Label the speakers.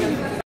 Speaker 1: Thank you.